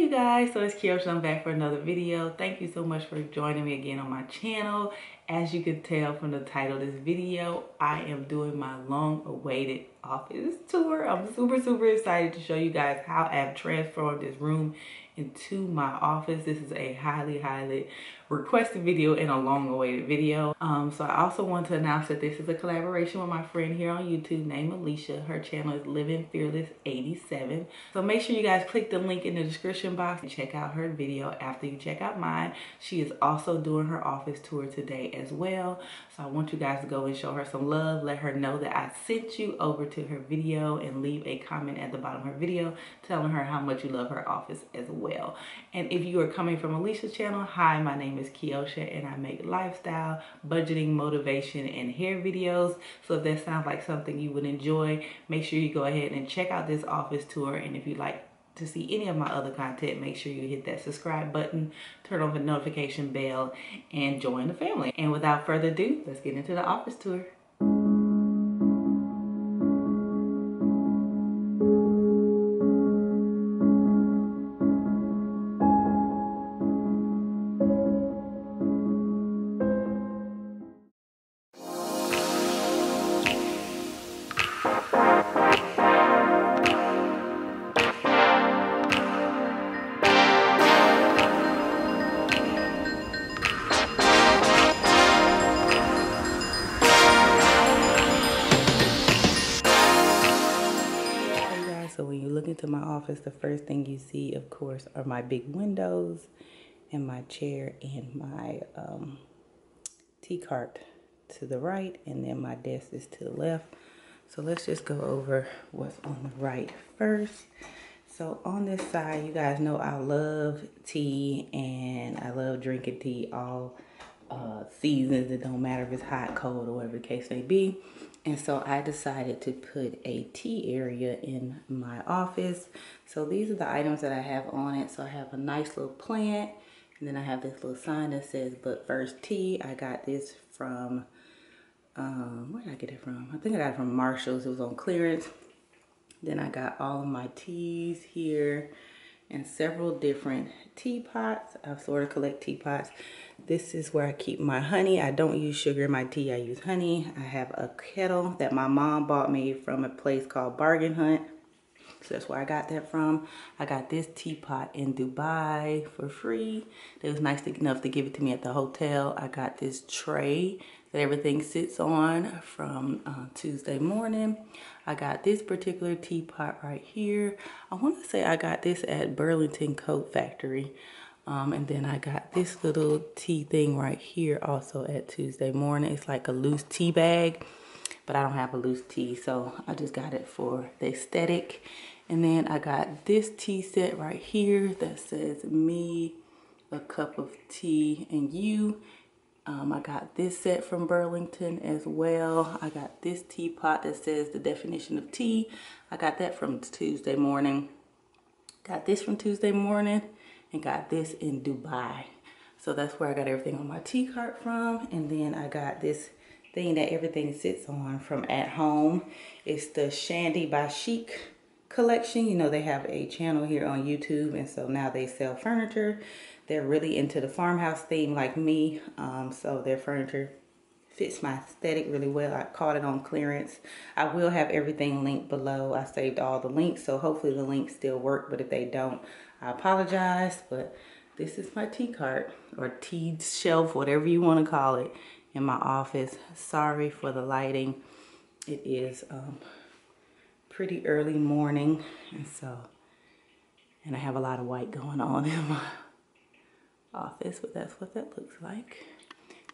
you guys, so it's Kiosha. I'm back for another video. Thank you so much for joining me again on my channel. As you can tell from the title of this video, I am doing my long-awaited office tour. I'm super, super excited to show you guys how I have transformed this room into my office. This is a highly, highly requested video and a long awaited video. Um, so I also want to announce that this is a collaboration with my friend here on YouTube named Alicia. Her channel is Living Fearless 87. So make sure you guys click the link in the description box and check out her video after you check out mine. She is also doing her office tour today as well. So I want you guys to go and show her some love. Let her know that I sent you over to her video and leave a comment at the bottom of her video telling her how much you love her office as well. And if you are coming from Alicia's channel, hi, my name Kiosha and I make lifestyle, budgeting, motivation, and hair videos. So if that sounds like something you would enjoy, make sure you go ahead and check out this office tour. And if you'd like to see any of my other content, make sure you hit that subscribe button, turn on the notification bell, and join the family. And without further ado, let's get into the office tour. My office, the first thing you see, of course, are my big windows and my chair and my um, tea cart to the right, and then my desk is to the left. So let's just go over what's on the right first. So on this side, you guys know I love tea and I love drinking tea all uh, seasons. It don't matter if it's hot, cold, or whatever the case may be. And so I decided to put a tea area in my office. So these are the items that I have on it. So I have a nice little plant. And then I have this little sign that says, but first tea. I got this from, um, where did I get it from? I think I got it from Marshall's. It was on clearance. Then I got all of my teas here and several different teapots. I sort of collect teapots. This is where I keep my honey. I don't use sugar in my tea. I use honey. I have a kettle that my mom bought me from a place called Bargain Hunt. So that's where I got that from. I got this teapot in Dubai for free. It was nice enough to give it to me at the hotel. I got this tray that everything sits on from uh, Tuesday morning. I got this particular teapot right here. I want to say I got this at Burlington Coat Factory. Um, and then I got this little tea thing right here also at Tuesday morning. It's like a loose tea bag, but I don't have a loose tea. So I just got it for the aesthetic. And then I got this tea set right here that says me, a cup of tea, and you. Um, I got this set from Burlington as well. I got this teapot that says the definition of tea. I got that from Tuesday morning. Got this from Tuesday morning and got this in Dubai. So that's where I got everything on my tea cart from. And then I got this thing that everything sits on from at home. It's the Shanty by Chic collection. You know, they have a channel here on YouTube. And so now they sell furniture. They're really into the farmhouse theme like me. Um, so their furniture fits my aesthetic really well. I caught it on clearance. I will have everything linked below. I saved all the links. So hopefully the links still work. But if they don't, I apologize, but this is my tea cart or tea shelf, whatever you want to call it, in my office. Sorry for the lighting. It is um, pretty early morning, and so, and I have a lot of white going on in my office, but that's what that looks like.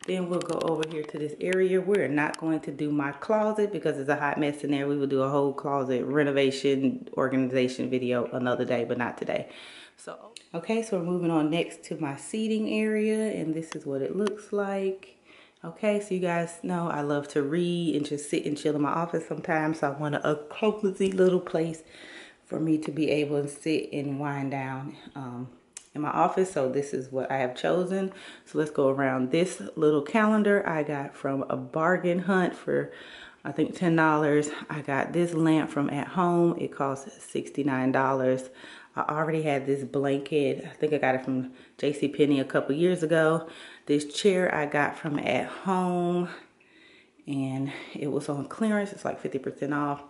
Then we'll go over here to this area. We're not going to do my closet because it's a hot mess in there. We will do a whole closet renovation organization video another day, but not today. So, okay, so we're moving on next to my seating area and this is what it looks like. Okay, so you guys know I love to read and just sit and chill in my office sometimes. So I want a cozy little place for me to be able to sit and wind down. Um, in my office. So this is what I have chosen. So let's go around this little calendar I got from a bargain hunt for I think $10. I got this lamp from at home. It costs $69. I already had this blanket. I think I got it from JCPenney a couple years ago. This chair I got from at home and it was on clearance. It's like 50% off.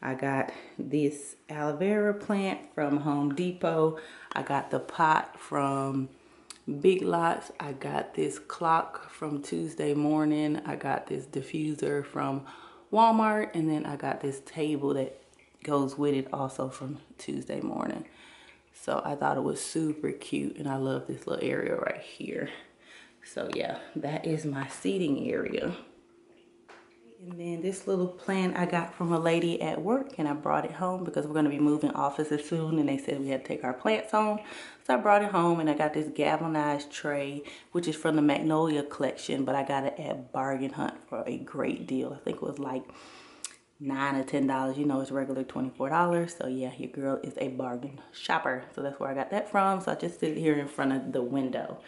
I got this aloe vera plant from Home Depot. I got the pot from Big Lots. I got this clock from Tuesday morning. I got this diffuser from Walmart. And then I got this table that goes with it also from Tuesday morning. So I thought it was super cute and I love this little area right here. So yeah, that is my seating area. And then this little plant I got from a lady at work and I brought it home because we're going to be moving offices soon and they said we had to take our plants home. So I brought it home and I got this galvanized tray which is from the Magnolia collection but I got it at Bargain Hunt for a great deal. I think it was like nine or ten dollars. You know it's regular 24 dollars. So yeah your girl is a bargain shopper. So that's where i got that from. So i just sit here in front of the window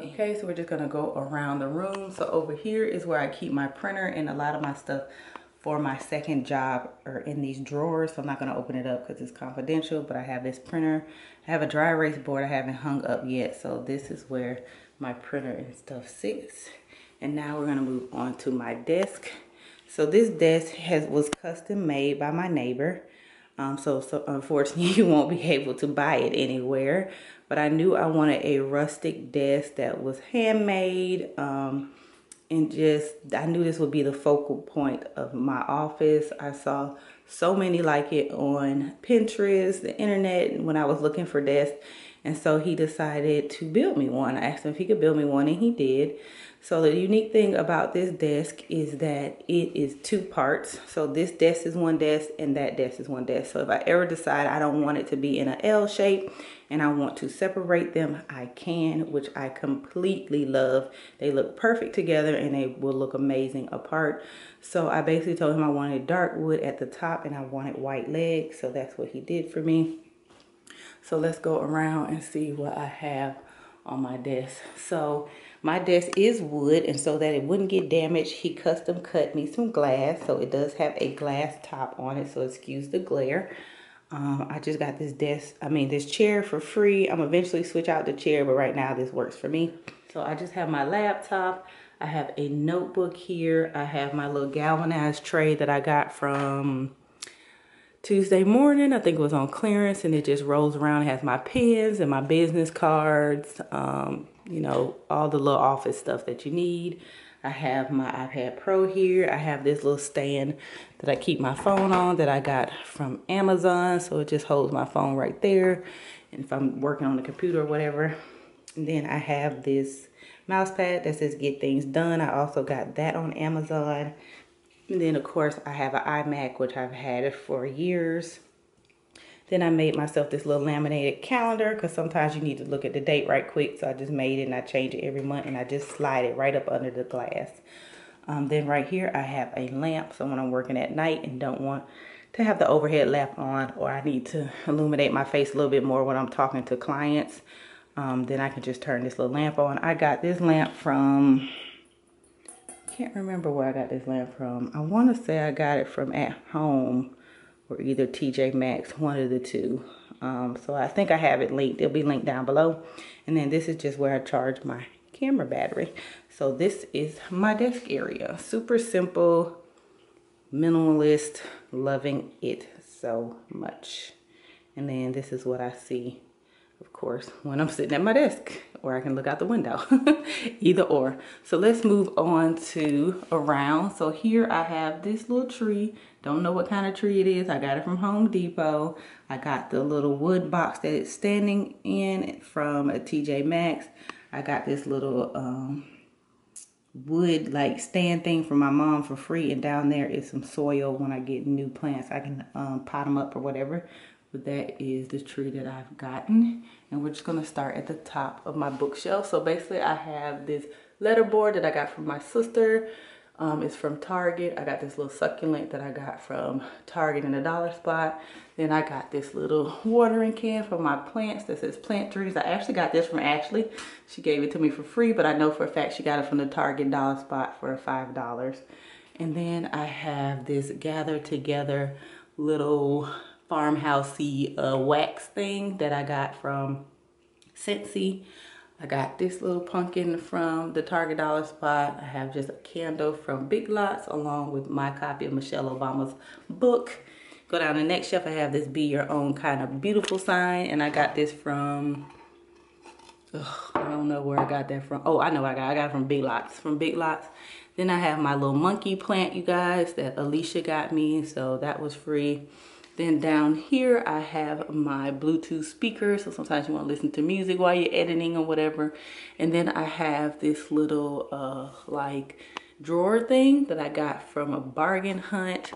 okay so we're just gonna go around the room. So over here is where i keep my printer and a lot of my stuff for my second job are in these drawers. So i'm not to open it up because it's confidential but i have this printer. I have a dry erase board i haven't hung up yet. So this is where my printer and stuff sits. And now we're to move on to my desk. So this desk has was custom made by my neighbor. Um, so, so unfortunately you won't be able to buy it anywhere. But I knew I wanted a rustic desk that was handmade. Um, and just, I knew this would be the focal point of my office. I saw so many like it on Pinterest, the internet, when I was looking for desks. And so he decided to build me one. I asked him if he could build me one and he did. So the unique thing about this desk is that it is two parts. So this desk is one desk and that desk is one desk. So if I ever decide I don't want it to be in an L shape and I want to separate them, I can, which I completely love. They look perfect together and they will look amazing apart. So I basically told him I wanted dark wood at the top and I wanted white legs. So that's what he did for me. So let's go around and see what I have on my desk. So my desk is wood and so that it wouldn't get damaged, he custom cut me some glass. So it does have a glass top on it, so excuse the glare. Um, I just got this desk, I mean this chair for free. I'm eventually switch out the chair, but right now this works for me. So I just have my laptop. I have a notebook here. I have my little galvanized tray that I got from Tuesday morning. I think it was on clearance and it just rolls around. It has my pens and my business cards, um, you know, all the little office stuff that you need. I have my iPad Pro here. I have this little stand that I keep my phone on that I got from Amazon. So it just holds my phone right there. And if I'm working on the computer or whatever. And then I have this mouse pad that says get things done. I also got that on Amazon. And then of course I have an iMac, which I've had for years. Then I made myself this little laminated calendar because sometimes you need to look at the date right quick. So I just made it and I change it every month and I just slide it right up under the glass. Um, then right here I have a lamp. So when I'm working at night and don't want to have the overhead lamp on or I need to illuminate my face a little bit more when I'm talking to clients, um, then I can just turn this little lamp on. I got this lamp from can't remember where I got this lamp from. I want to say I got it from at home or either TJ Maxx, one of the two. Um, so I think I have it linked. It'll be linked down below. And then this is just where I charge my camera battery. So this is my desk area. Super simple, minimalist, loving it so much. And then this is what I see of course, when I'm sitting at my desk or I can look out the window, either or. So let's move on to around. So here I have this little tree. Don't know what kind of tree it is. I got it from Home Depot. I got the little wood box that it's standing in from a TJ Maxx. I got this little um, wood like stand thing from my mom for free and down there is some soil when I get new plants I can um, pot them up or whatever but that is the tree that I've gotten. And we're just gonna start at the top of my bookshelf. So basically I have this letterboard that I got from my sister. Um, it's from Target. I got this little succulent that I got from Target in the dollar spot. Then I got this little watering can for my plants that says plant trees. I actually got this from Ashley. She gave it to me for free, but I know for a fact she got it from the Target dollar spot for $5. And then I have this gather together little farmhousey uh, wax thing that I got from Scentsy. I got this little pumpkin from the Target Dollar Spot. I have just a candle from Big Lots along with my copy of Michelle Obama's book. Go down the next shelf, I have this Be Your Own Kind of Beautiful sign. And I got this from, ugh, I don't know where I got that from. Oh, I know I got I got it from Big Lots. From Big Lots. Then I have my little monkey plant, you guys, that Alicia got me. So that was free. Then down here, I have my Bluetooth speaker. So sometimes you want to listen to music while you're editing or whatever. And then I have this little uh, like drawer thing that I got from a bargain hunt.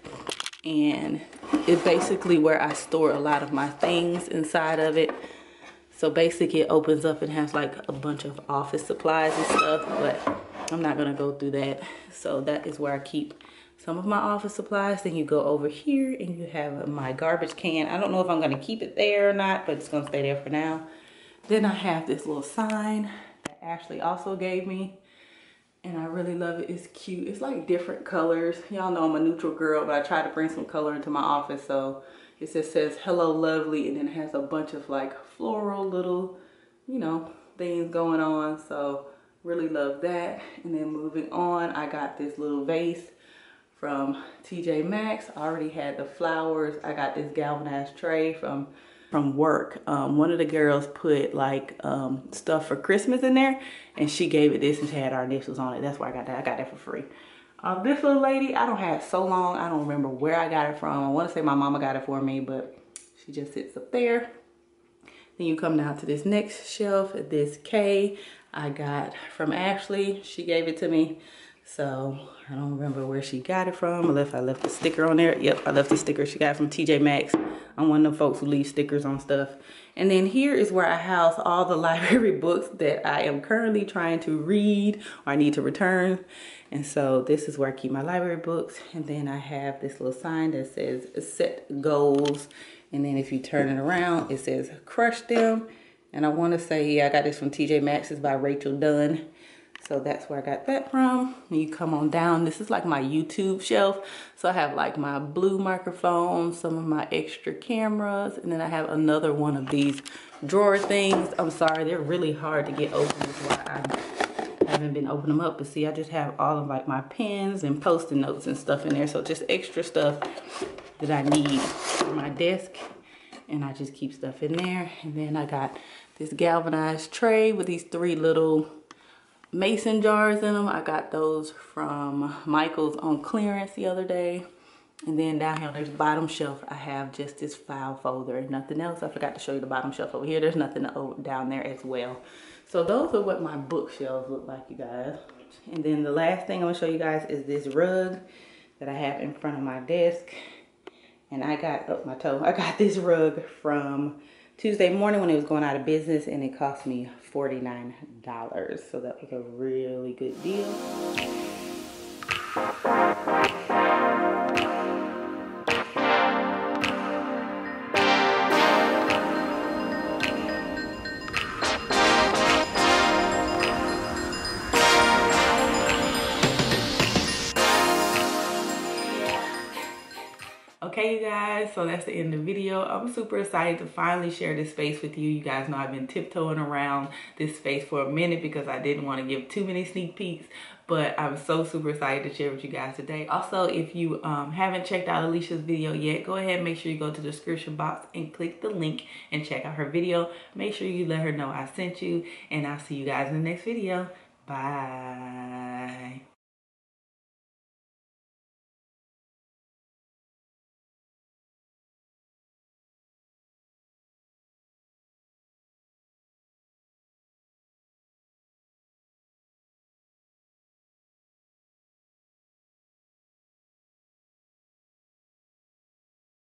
And it's basically where I store a lot of my things inside of it. So basically it opens up and has like a bunch of office supplies and stuff, but I'm not gonna go through that. So that is where I keep some of my office supplies. Then you go over here and you have my garbage can. I don't know if I'm gonna keep it there or not, but it's gonna stay there for now. Then I have this little sign that Ashley also gave me. And I really love it. It's cute. It's like different colors. Y'all know I'm a neutral girl, but I try to bring some color into my office. So it just says, hello, lovely. And then it has a bunch of like floral little, you know, things going on. So really love that. And then moving on, I got this little vase from TJ Maxx. I already had the flowers. I got this galvanized tray from from work. Um, one of the girls put like um, stuff for Christmas in there and she gave it this and she had our initials on it. That's why I got that. I got that for free. Um, this little lady, I don't have so long. I don't remember where I got it from. I want to say my mama got it for me, but she just sits up there. Then you come down to this next shelf, this K I got from Ashley. She gave it to me. So I don't remember where she got it from. Unless I left the sticker on there. Yep, I left the sticker she got from TJ Maxx. I'm one of the folks who leave stickers on stuff. And then here is where I house all the library books that I am currently trying to read or I need to return. And so this is where I keep my library books. And then I have this little sign that says set goals. And then if you turn it around, it says crush them. And I want to say, yeah, I got this from TJ Maxx. It's by Rachel Dunn. So that's where I got that from. And you come on down. This is like my YouTube shelf. So I have like my blue microphone, some of my extra cameras, and then I have another one of these drawer things. I'm sorry, they're really hard to get open. That's why I haven't been opening them up. But see, I just have all of like my pens and post-it notes and stuff in there. So just extra stuff that I need for my desk. And I just keep stuff in there. And then I got this galvanized tray with these three little mason jars in them. I got those from Michael's on clearance the other day. And then down here on this bottom shelf, I have just this file folder and nothing else. I forgot to show you the bottom shelf over here. There's nothing down there as well. So those are what my bookshelves look like, you guys. And then the last thing I'm gonna show you guys is this rug that I have in front of my desk. And I got, oh, my toe. I got this rug from Tuesday morning when it was going out of business and it cost me $49. So that was a really good deal. Okay you guys. So that's the end of the video. I'm super excited to finally share this space with you. You guys know i've been tiptoeing around this space for a minute because i didn't want to give too many sneak peeks but i'm so super excited to share with you guys today. Also if you um, haven't checked out alicia's video yet go ahead and make sure you go to the description box and click the link and check out her video. Make sure you let her know i sent you and i'll see you guys in the next video. Bye